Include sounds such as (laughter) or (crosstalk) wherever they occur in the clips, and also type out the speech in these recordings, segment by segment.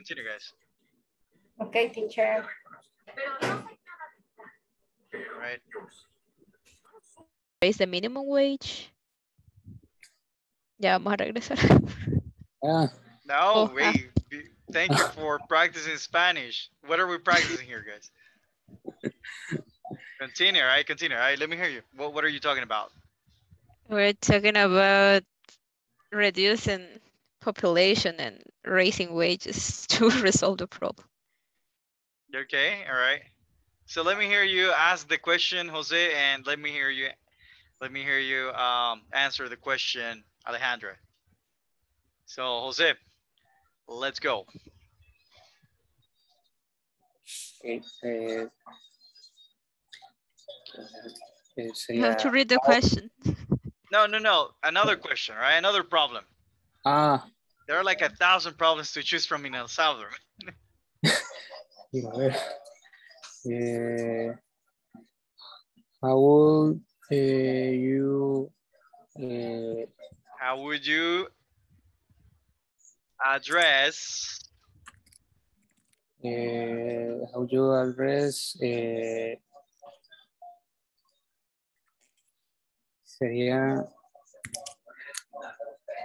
Continue, guys. Okay, teacher. Right. Raise the minimum wage. Ya vamos a regresar. Ah, No, Oh, wait. be- Thank you for (laughs) practicing Spanish. What are we practicing here, guys? Continue, all right? Continue. All right, let me hear you. What, what are you talking about? We're talking about reducing population and raising wages (laughs) to resolve the problem. Okay, all right. So let me hear you ask the question, Jose, and let me hear you, let me hear you um, answer the question, Alejandra. So Jose, let's go. eh, You have to read the question. No, no, no. Another question, right? Another problem. ah, There are like a thousand problems to choose from in El Salvador. (laughs) quiero ver. Eh, how would eh, you eh, How would you address eh, how you address eh, sería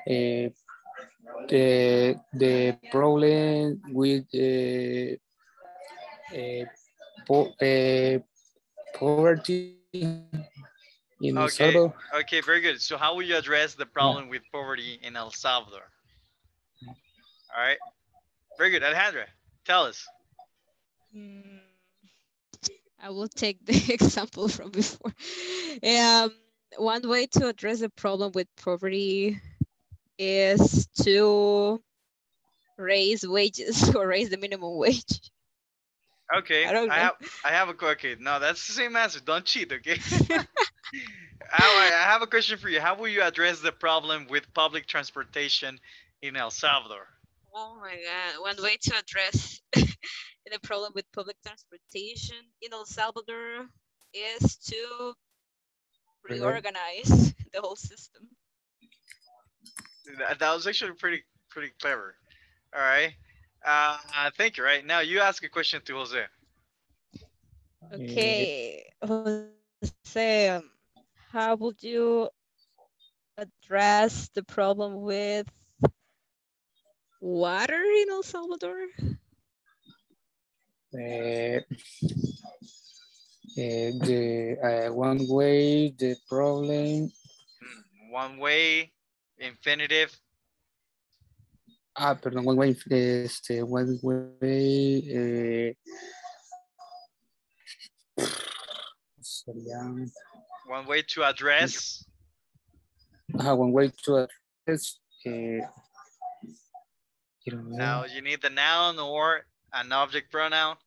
eh, the, the problem with eh, eh, po- eh, poverty in El Salvador. Okay, very good. So how will you address the problem with poverty in El Salvador? All right, very good. Alejandra, tell us. Mm, I will take the (laughs) example from before. Um, one way to address the problem with poverty is to raise wages (laughs) or raise the minimum wage. Okay, I I, don't know. have I have a que- okay. No, that's the same answer. Don't cheat, okay? (laughs) I, I have a question for you. How will you address the problem with public transportation in El Salvador? Oh my God. One way to address (laughs) the problem with public transportation in El Salvador is to reorganize the whole system. That, that was actually pretty pretty clever. All right. Uh, thank you. Right now, you ask a question to Jose. Okay, Jose, um, how would you address the problem with water in El Salvador? Eh, eh, the uh, one way the problem Hmm, One way, infinitive. ah perdón one way este one way eh, sería One way to address. ah, one way to address eh. Now you need the noun or an object pronoun.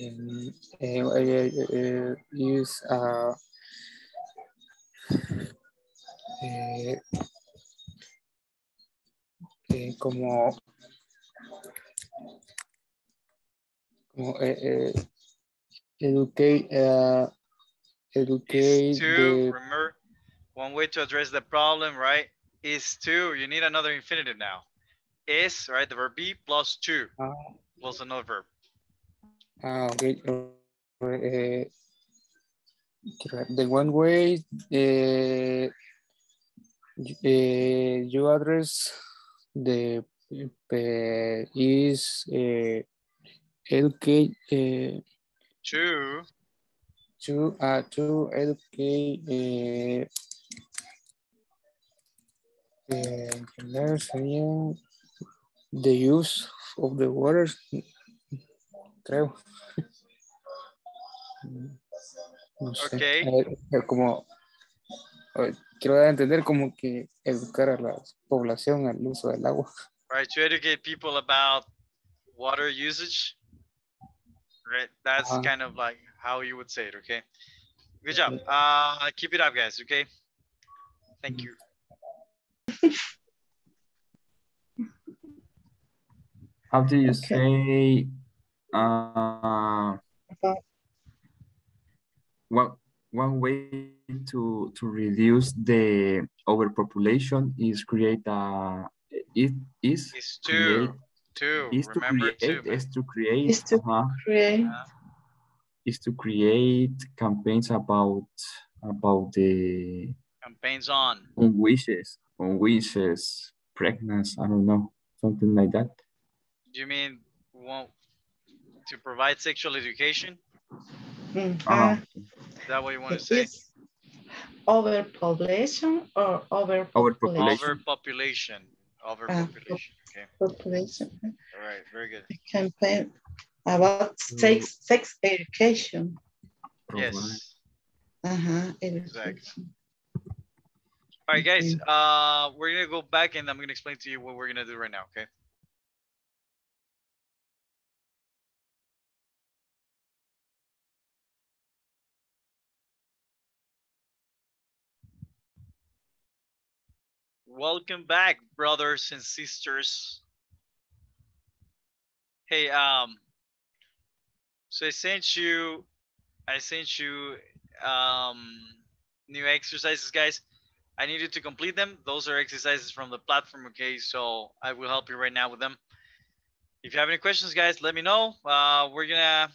Um, eh, eh, eh, use uh, eh, eh, como como eh, eh, educate uh, educate Is to the remember one way to address the problem, right? Is to you need another infinitive now. Is right the verb be plus to ah, plus another verb. ah, okay, ver, the one way eh, y- eh, you address the eh, is eh, educate eh, To to uh, to educate eh, eh, entender sería the use of the water creo. No sé. Okay. eh, eh, como eh, quiero dar a entender como que educar a la población al uso del agua right to educate people about water usage. Right, that's kind of like how you would say it. Okay, good job. Uh, keep it up, guys. Okay, thank you. How do you Okay. say, uh, one, one way to, to reduce the overpopulation is create a, it, is Is create, to to is to create, to. is to create, Is to uh-huh, create. is to create campaigns about about the Campaigns on. on wishes, on wishes, pregnancy, I don't know, something like that. Do you mean want to provide sexual education? Uh-huh. Is that what you want to say? Overpopulation or overpopulation? Overpopulation. Overpopulation. Overpopulation. Okay. Population. All right. Very good. Campaign about sex, sex education. Yes. Uh-huh. Exactly. All right, guys. Uh, we're gonna go back and I'm gonna explain to you what we're gonna do right now. Okay. Welcome back, brothers and sisters. Hey, um, so I sent you, I sent you, um, new exercises, guys. I need you to complete them. Those are exercises from the platform, okay? So I will help you right now with them. If you have any questions, guys, let me know. Uh, we're gonna,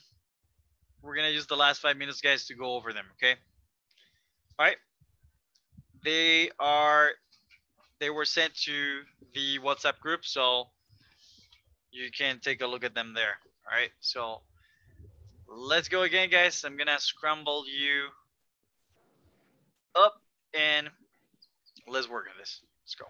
we're gonna use the last five minutes, guys, to go over them, okay? All right. They are they were sent to the WhatsApp group, so you can take a look at them there. All right, so let's go again, guys. I'm gonna scramble you up and let's work on this. Let's go.